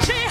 Richie